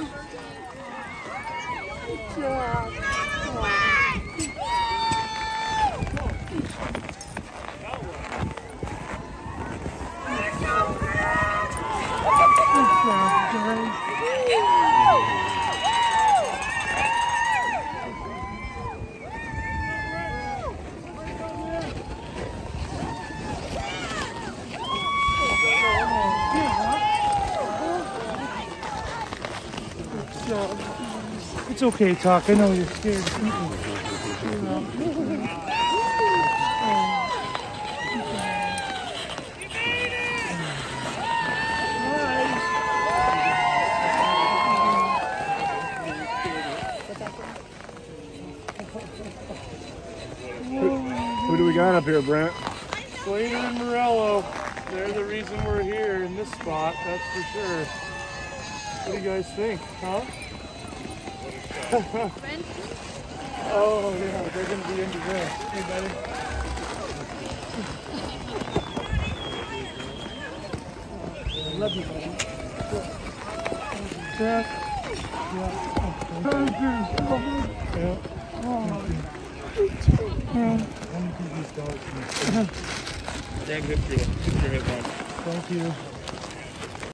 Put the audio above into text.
Good job. Good job, guys. Good job. It's okay, Talk. I know you're scared. You know. Who do we got up here, Brent? Slater and Morello, they're the reason we're here in this spot, that's for sure. What do you guys think, huh? oh yeah, they're gonna be into this. Hey buddy. Love you, buddy. Jack. Yeah. Thank you. Yeah. Oh. Yeah. For you. Keep your head on. Thank you.